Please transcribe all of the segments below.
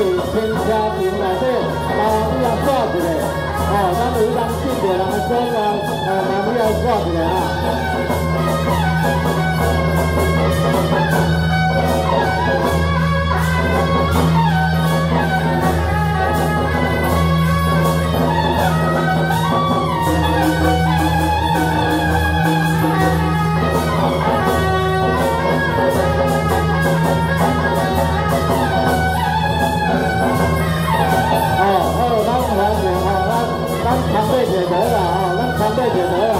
từ sinh ra thì là thế là mới là do gì đấy à nó mới đang xin để làm cái là là mới là do gì đấy Thank you. 哦，哦，咱和平哦，咱咱团队解决啦，哦，咱团队解决啦。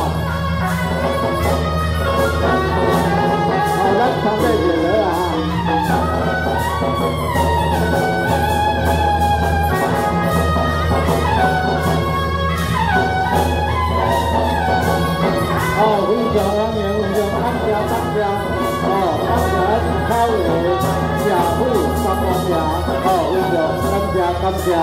Thank you. kerja, wuih, stop kerja, oh, udah, kerja, kerja.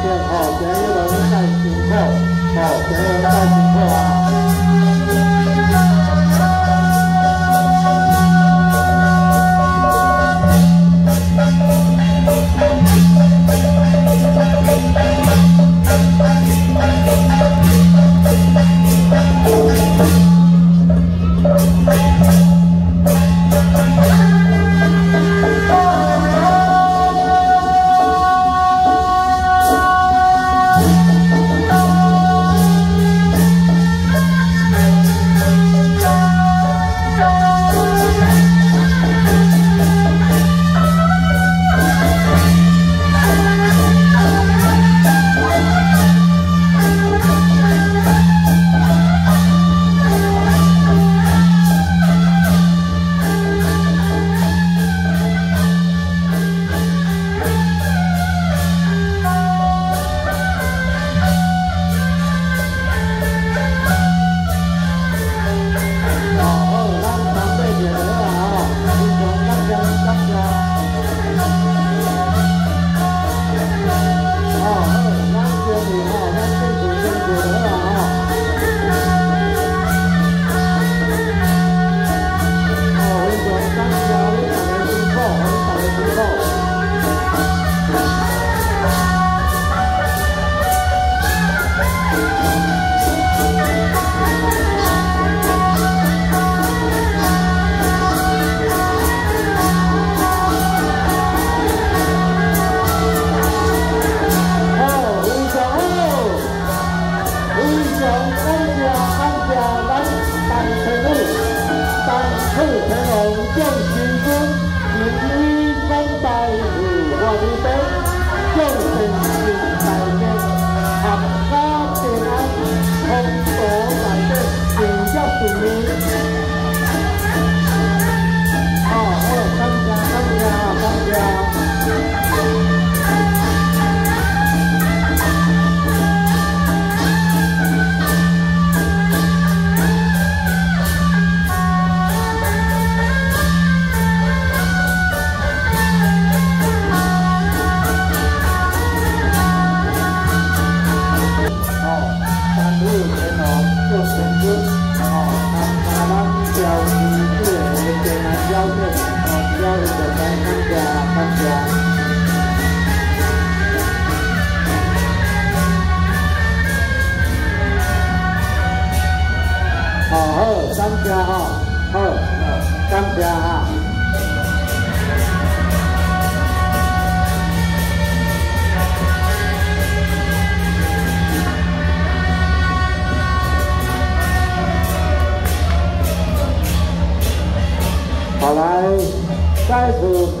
好，前右的是带紧扣，好，前右带紧扣啊。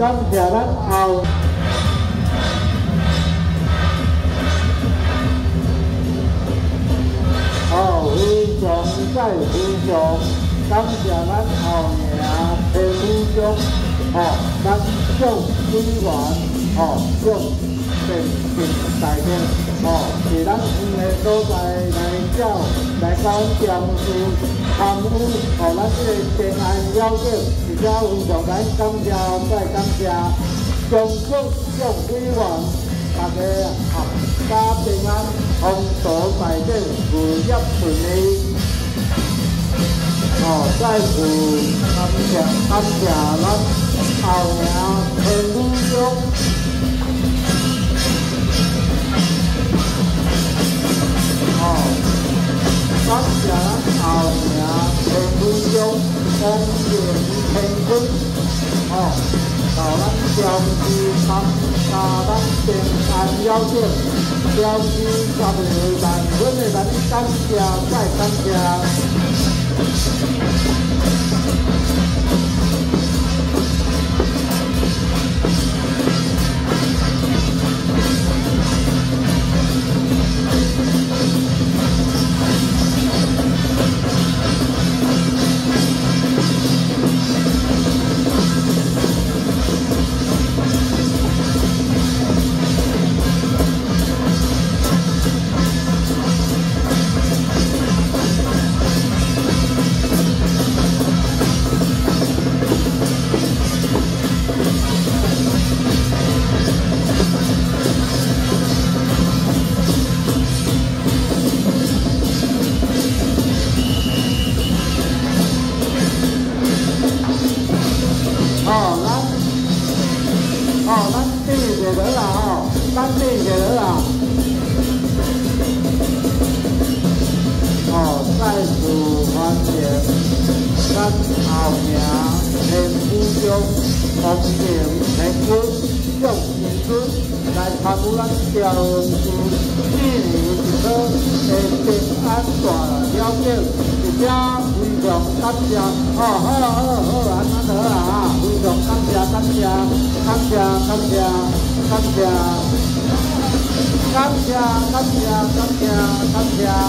感谢咱后，后非常再非常感谢咱后娘的武将，哦，咱将军员，哦，将电信大厅，哦，是咱远的所在来叫来搞建设。参与，哦，咱这个平安邀请，而且非常来感谢，再感谢，中国将委员，大家合家平安，风土大兴，事业顺利。哦，再次感谢感谢咱后娘天女将，哦。感谢咱后名陈文忠、王建天君，哦，到咱朝市参加咱平安邀请，朝市十二万分的咱感谢再感谢。cắn già hơ hơ hơ hơ ăn ăn hơ à. Huy động cắn già cắn già cắn già cắn già cắn già cắn già cắn già cắn già cắn già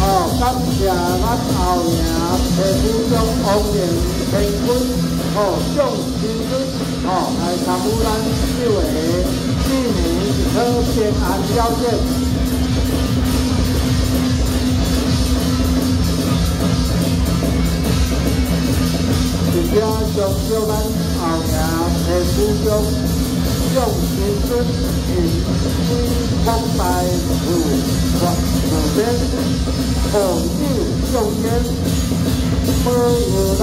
ờ, Hãy subscribe cho kênh Ghiền Mì Gõ Để không bỏ lỡ những video hấp dẫn 吼，向天尊吼来参与咱四位的四年一科平安表现。而且上少咱后面的师兄向天尊以最宽大慈悲慈悲，奉旨向天，保佑咱。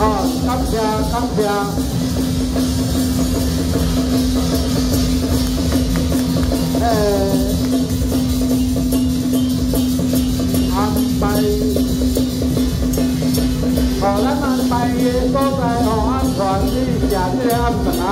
好，感谢，感谢。诶，安排，好，咱安排个所在，哦，安全去食这个暗顿啊。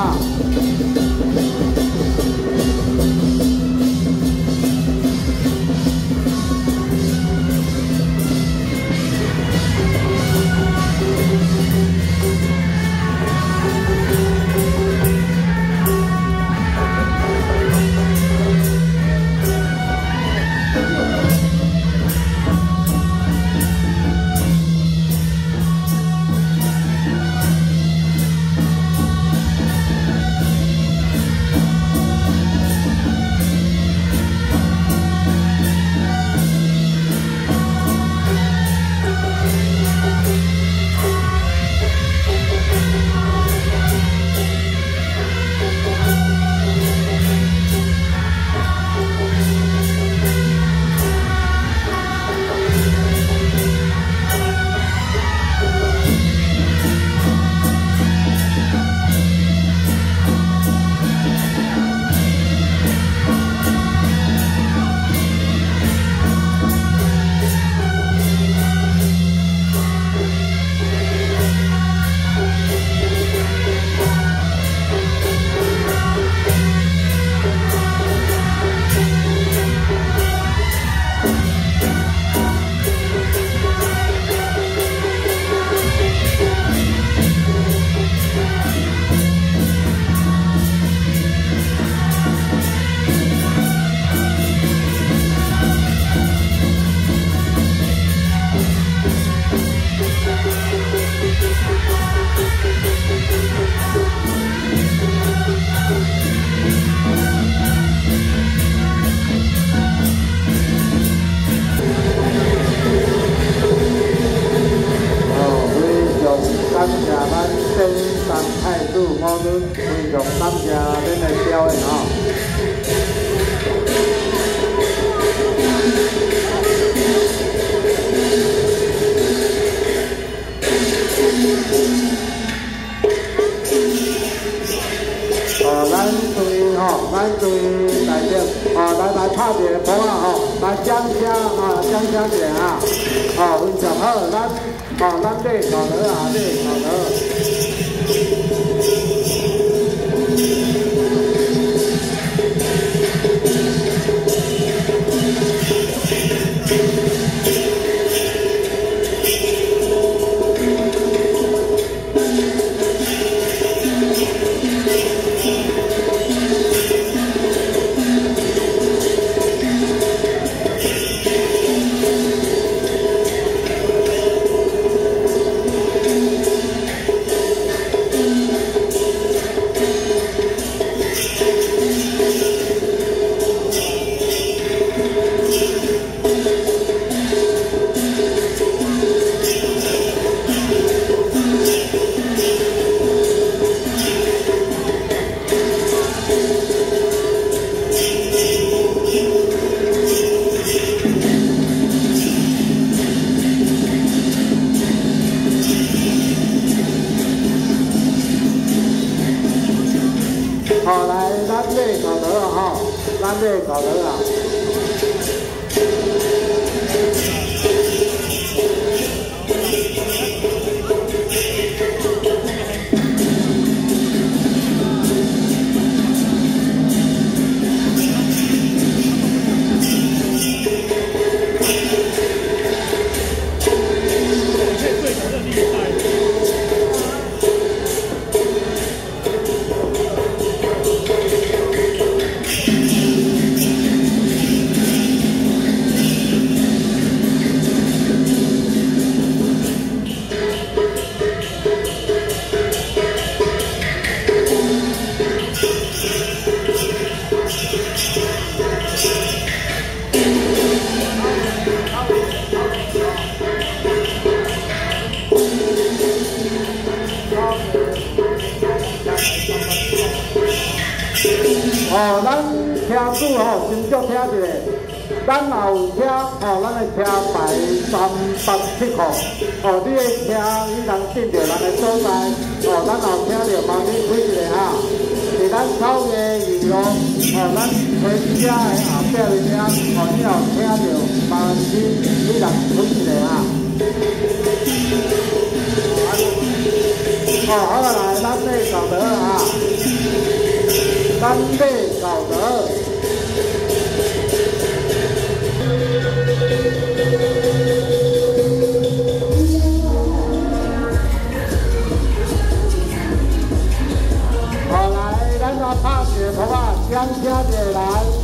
有车吼，咱的车牌三八七号，哦，你的车你通进到咱的所在，哦，咱若听到帮你开一下哈。是咱草原二路，哦，咱车车的后壁的车，哦，你若听到帮你，你通开一下哈。哦，好来，咱这搞得啊，咱这搞得。好吧？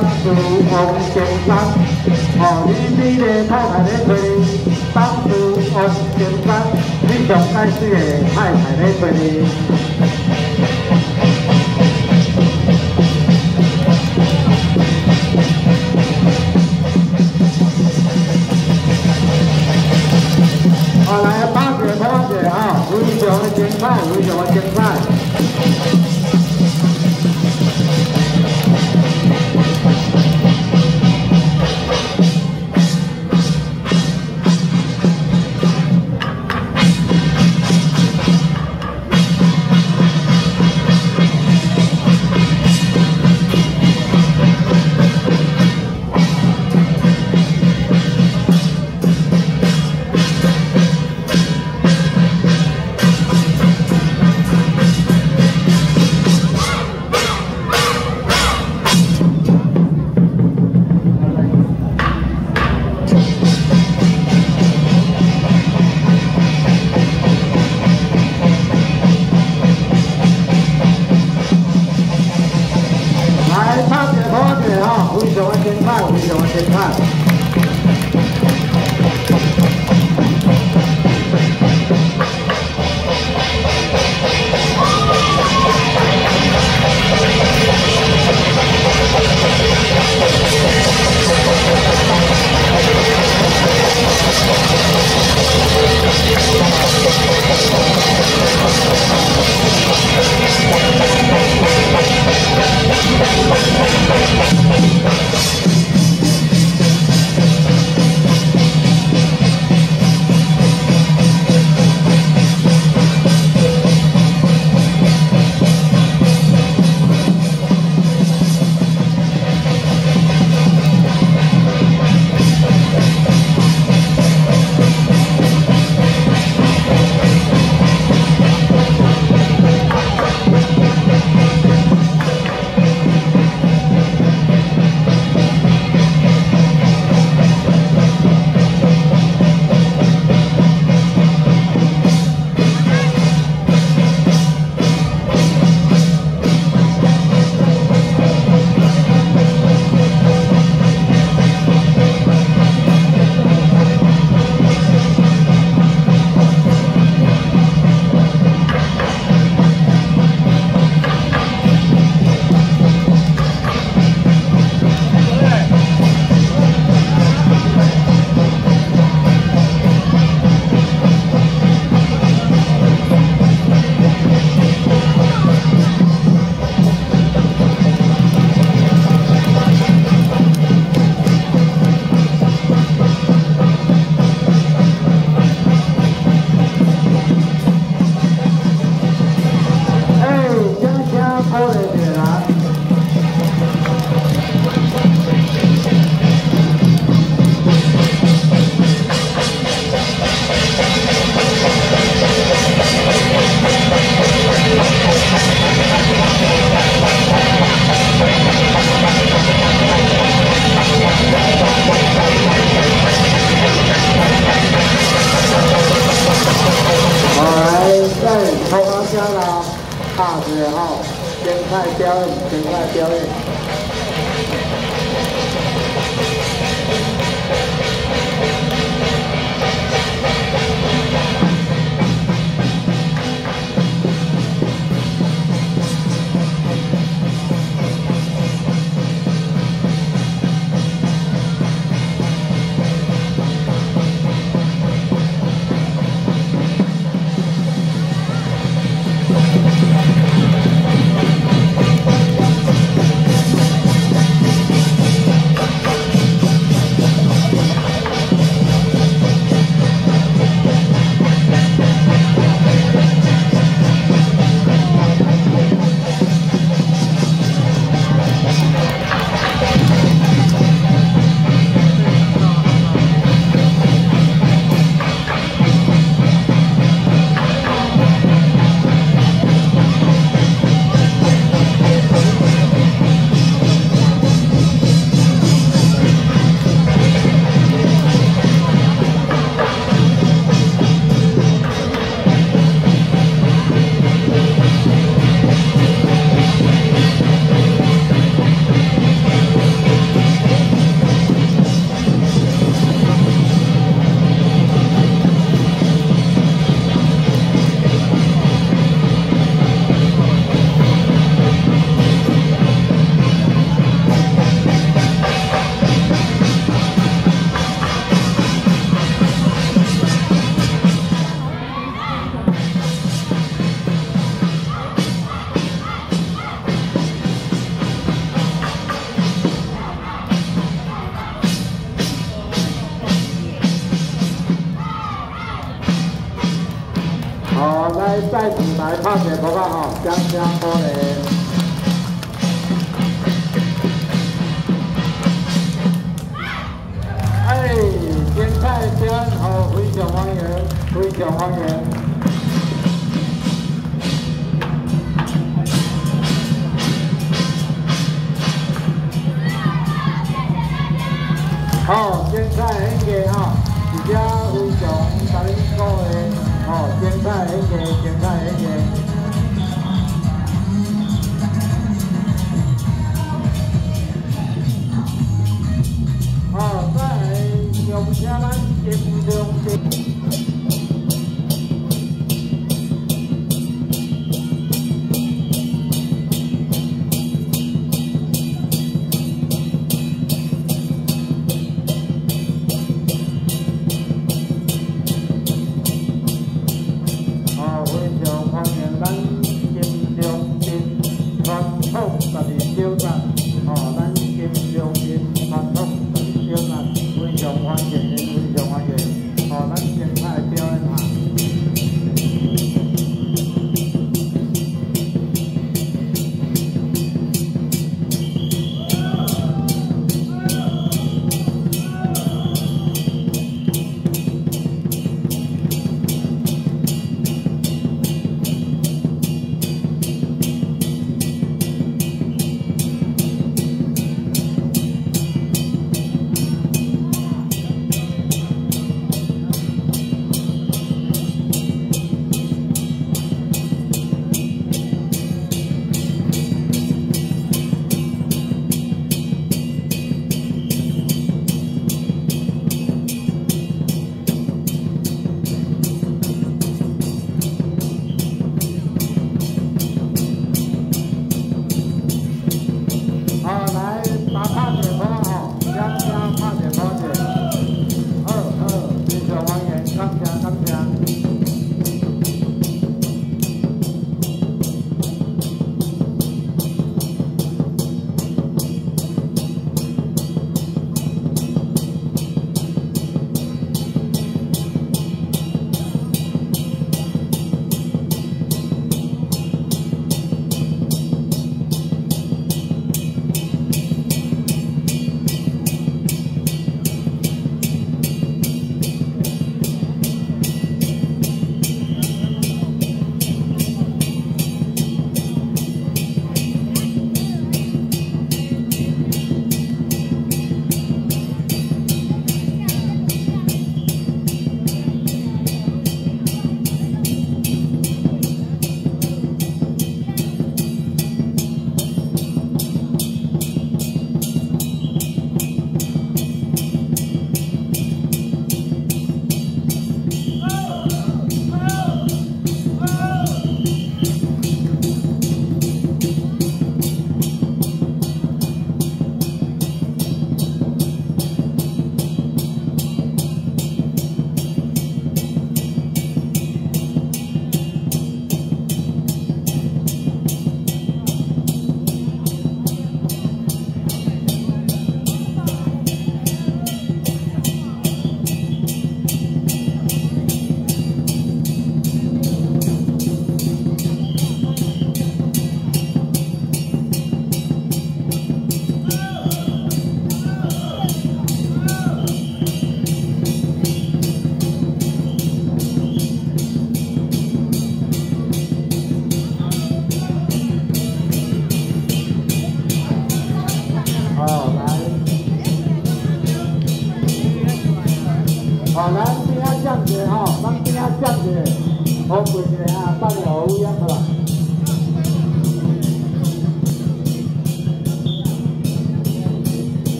三四五四三，何以你的太太的腿？三四五四三，你上开始的太太的腿。好，来八姐、八姐啊，五九的精彩，五九的精彩。来拍摄报告吼，掌声鼓励。哎，精彩表演好，非常欢迎，非常欢迎。好，精彩演技吼，而且非常大力鼓励。哦，精彩演技，精彩演技。哦，再用下咱集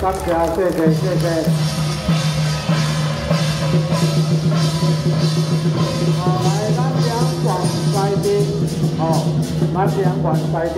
感谢，谢谢，谢。谢。好，来南阳广西的，好，南阳广西的。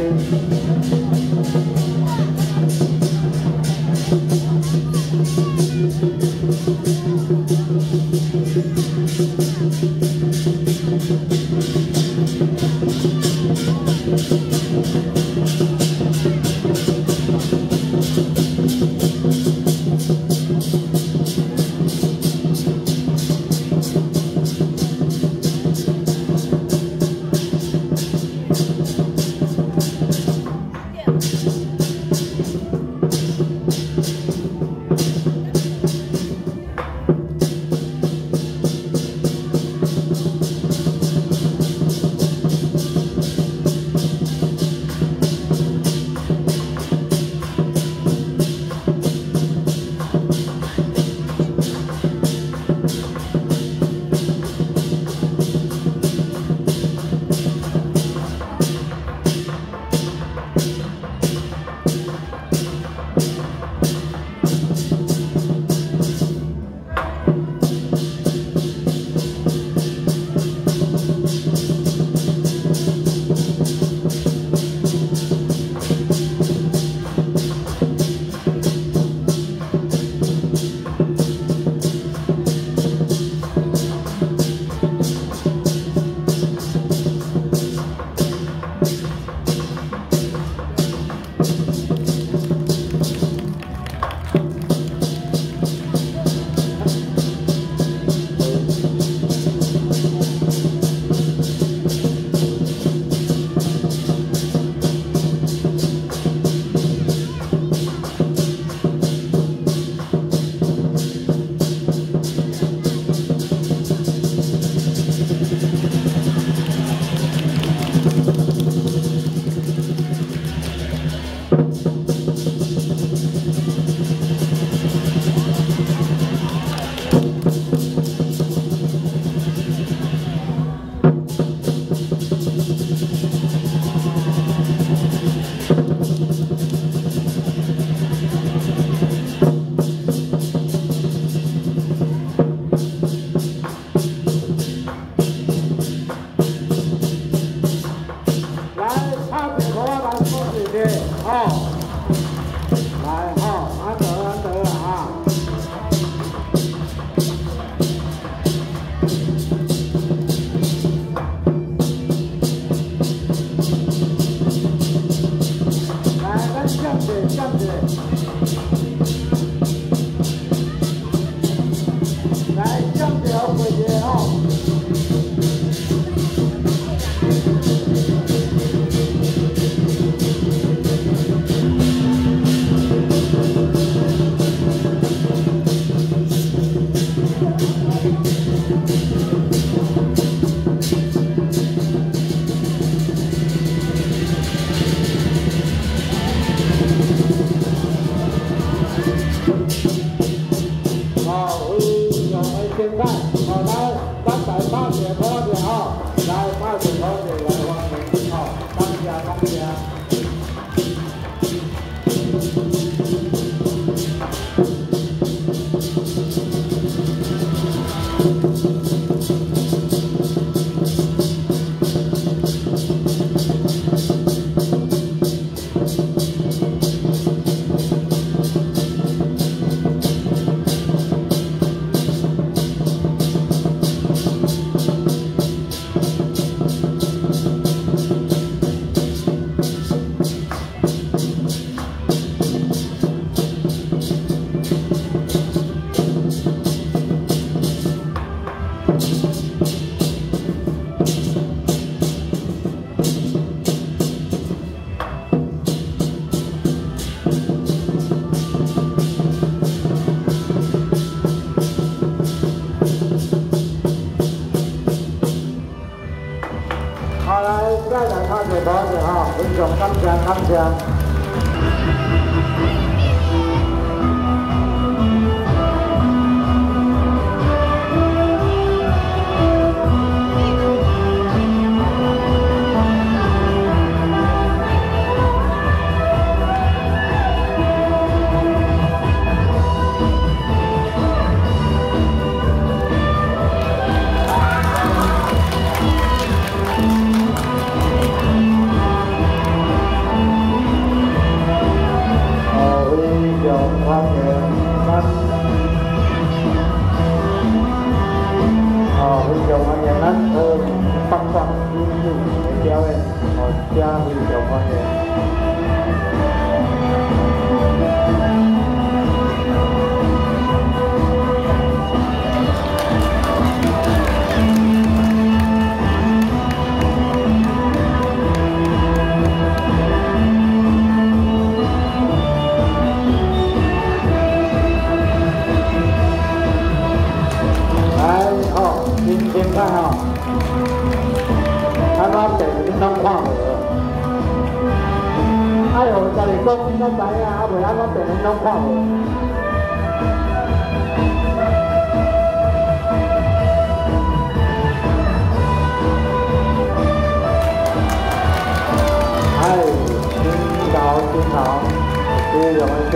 非常感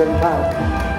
非常的精彩。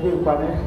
culpa, né?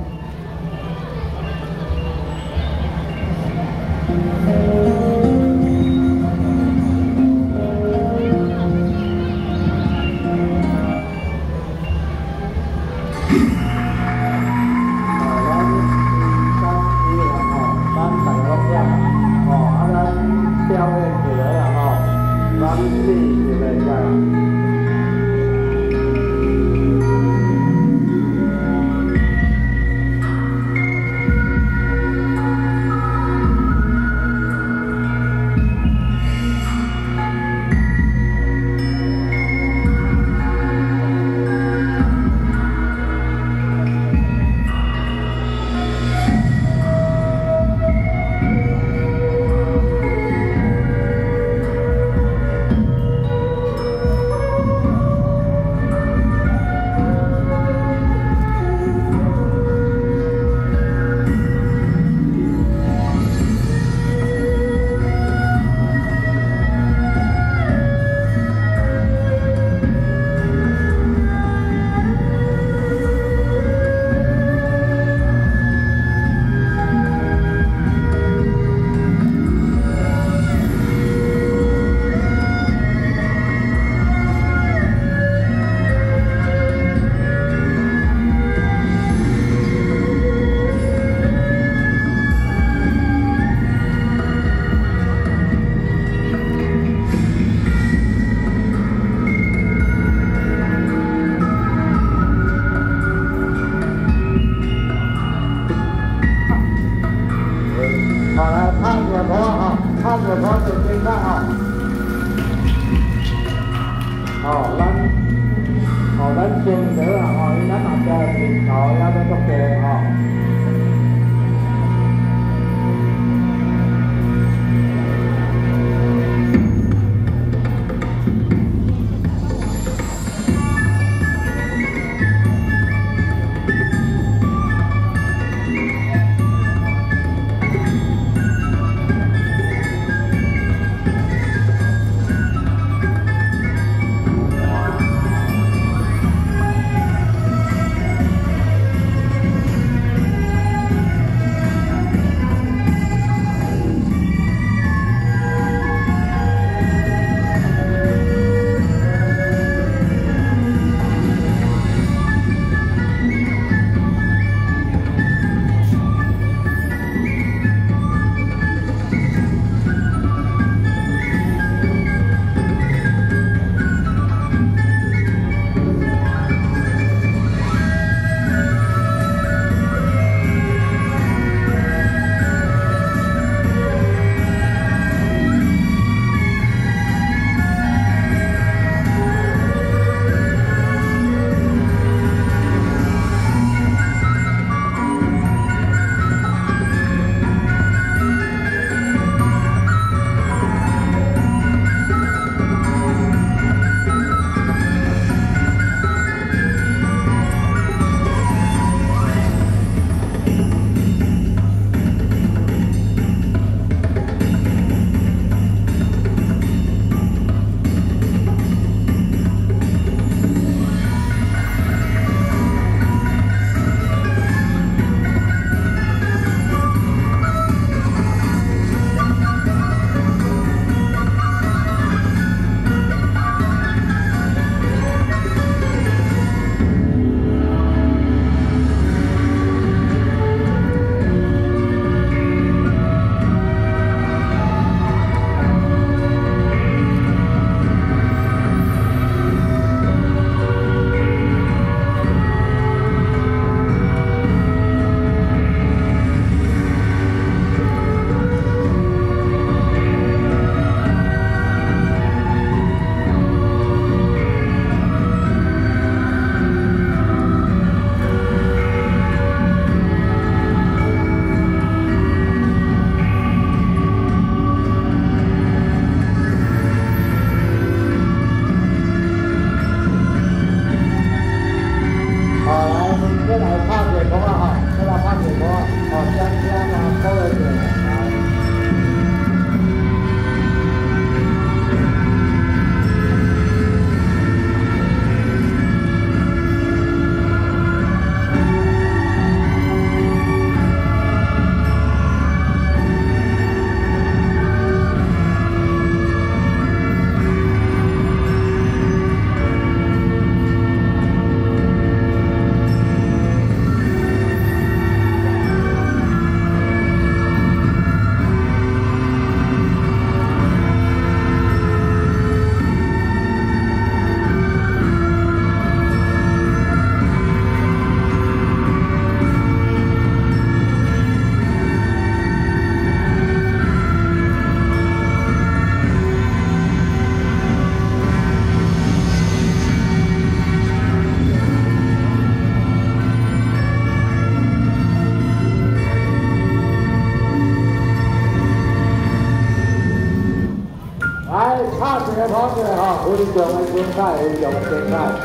上来先开，用先开。上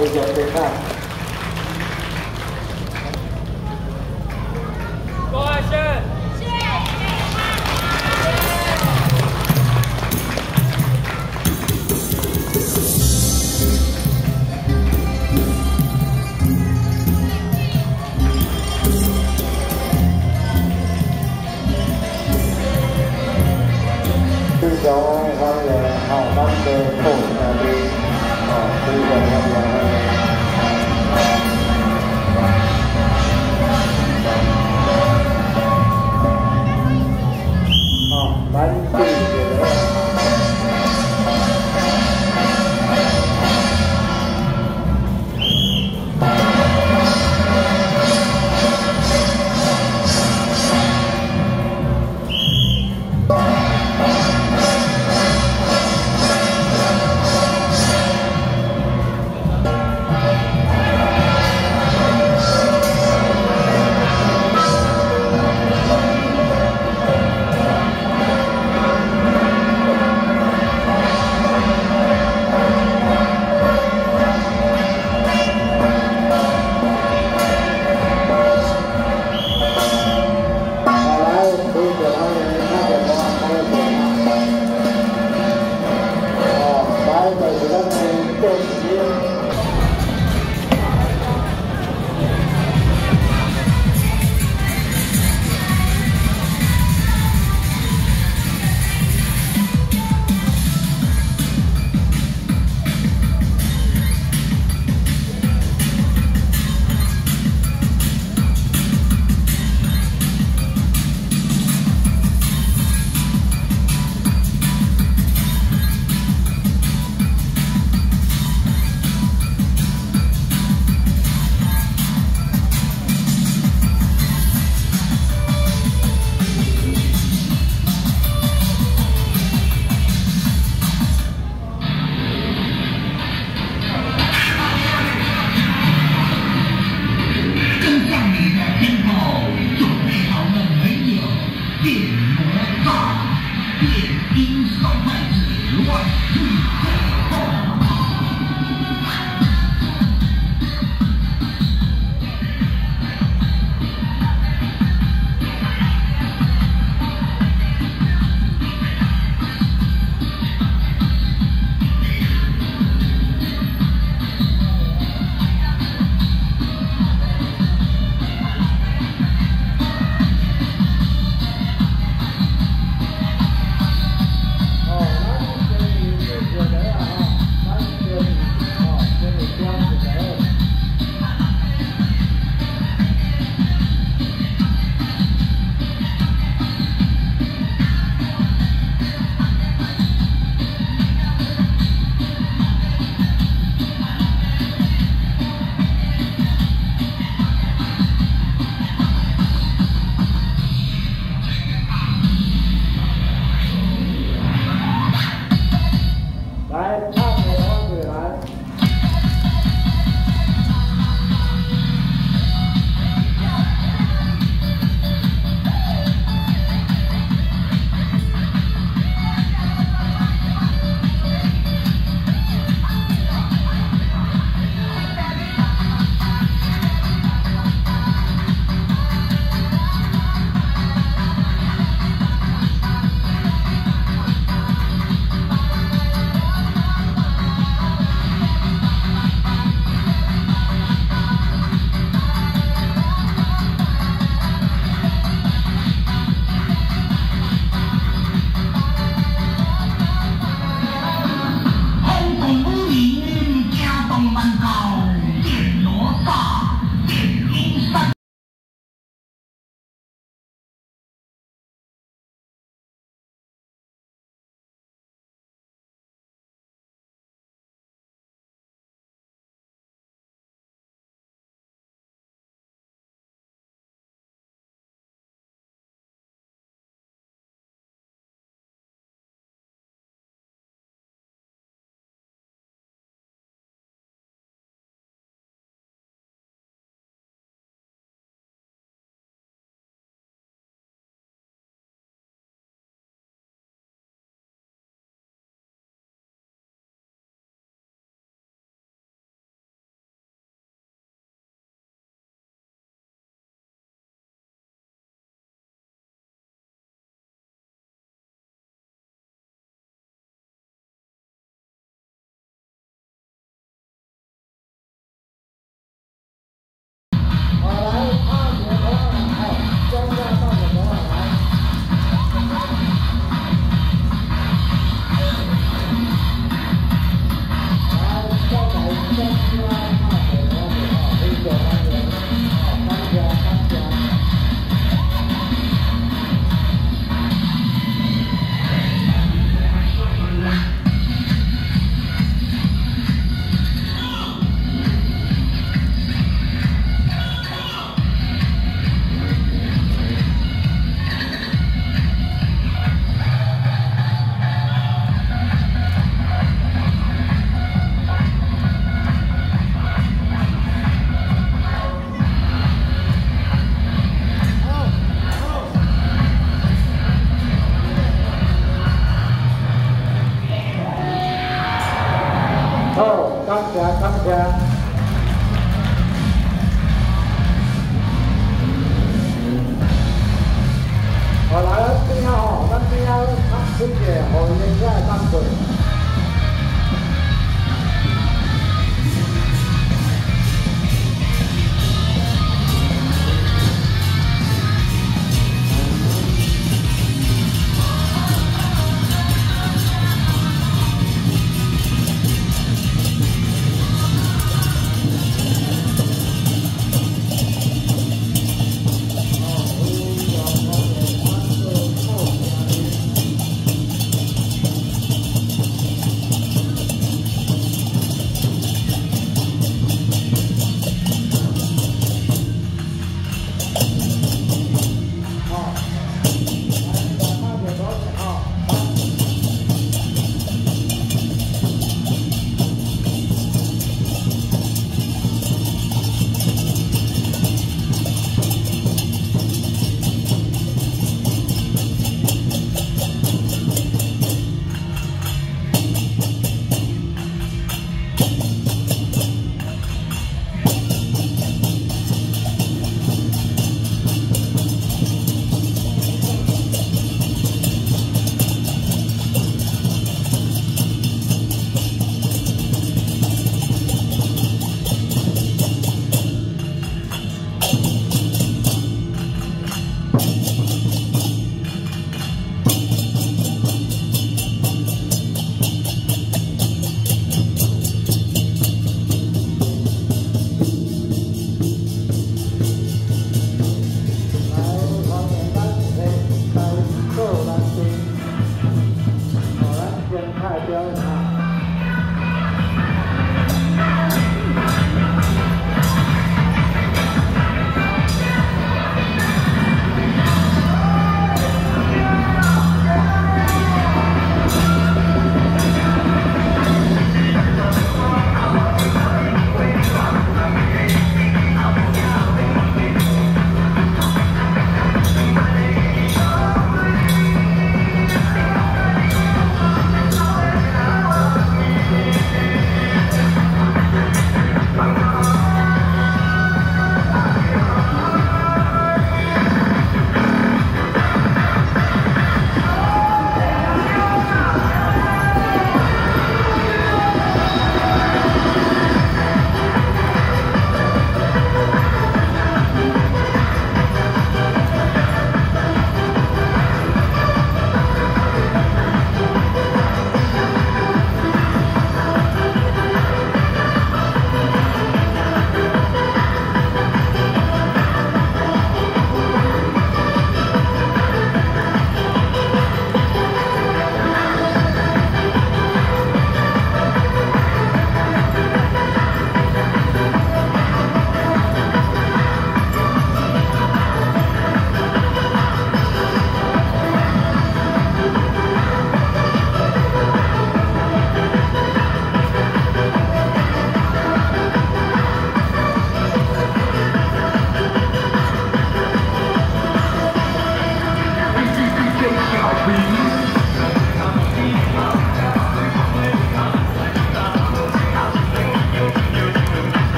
欢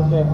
了解。